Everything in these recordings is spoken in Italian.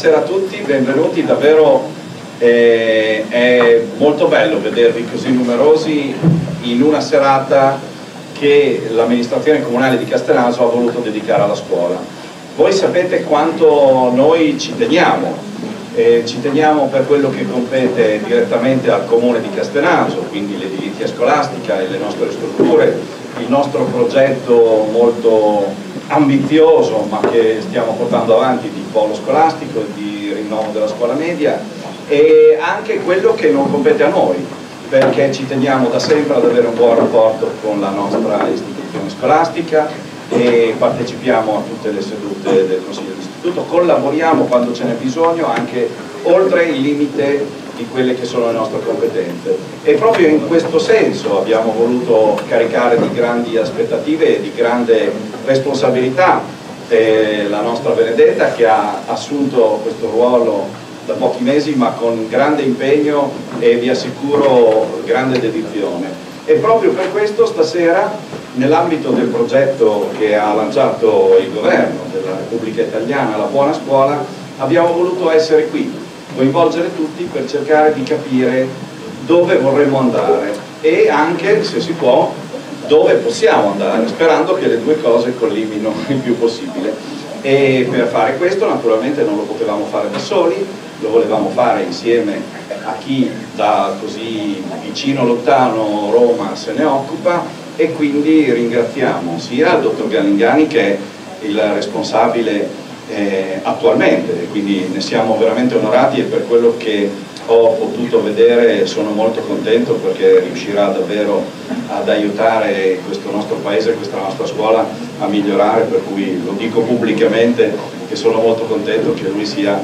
Buonasera a tutti, benvenuti, davvero eh, è molto bello vedervi così numerosi in una serata che l'amministrazione comunale di Castenaso ha voluto dedicare alla scuola. Voi sapete quanto noi ci teniamo, eh, ci teniamo per quello che compete direttamente al comune di Castenaso, quindi l'edilizia scolastica e le nostre strutture, il nostro progetto molto ambizioso ma che stiamo portando avanti di polo scolastico, di rinnovo della scuola media e anche quello che non compete a noi perché ci teniamo da sempre ad avere un buon rapporto con la nostra istituzione scolastica e partecipiamo a tutte le sedute del Consiglio d'istituto, collaboriamo quando ce n'è bisogno anche oltre il limite di quelle che sono le nostre competenze. E proprio in questo senso abbiamo voluto caricare di grandi aspettative e di grande responsabilità eh, la nostra Benedetta che ha assunto questo ruolo da pochi mesi ma con grande impegno e vi assicuro grande dedizione. E proprio per questo stasera nell'ambito del progetto che ha lanciato il governo della Repubblica Italiana, la buona scuola, abbiamo voluto essere qui coinvolgere tutti per cercare di capire dove vorremmo andare e anche, se si può, dove possiamo andare, sperando che le due cose collimino il più possibile. E per fare questo naturalmente non lo potevamo fare da soli, lo volevamo fare insieme a chi da così vicino lontano Roma se ne occupa e quindi ringraziamo sia il dottor Galingani che è il responsabile eh, attualmente, quindi ne siamo veramente onorati e per quello che ho potuto vedere sono molto contento perché riuscirà davvero ad aiutare questo nostro paese, questa nostra scuola a migliorare, per cui lo dico pubblicamente che sono molto contento che lui sia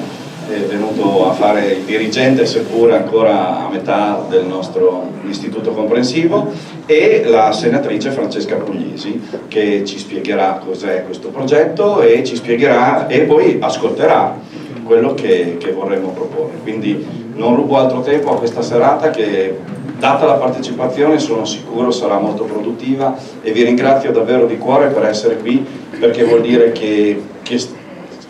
è venuto a fare il dirigente seppure ancora a metà del nostro istituto comprensivo e la senatrice Francesca Puglisi che ci spiegherà cos'è questo progetto e ci spiegherà e poi ascolterà quello che, che vorremmo proporre. Quindi non rubo altro tempo a questa serata che data la partecipazione sono sicuro sarà molto produttiva e vi ringrazio davvero di cuore per essere qui perché vuol dire che, che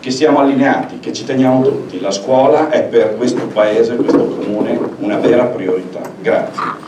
che siamo allineati, che ci teniamo tutti. La scuola è per questo paese, questo comune, una vera priorità. Grazie.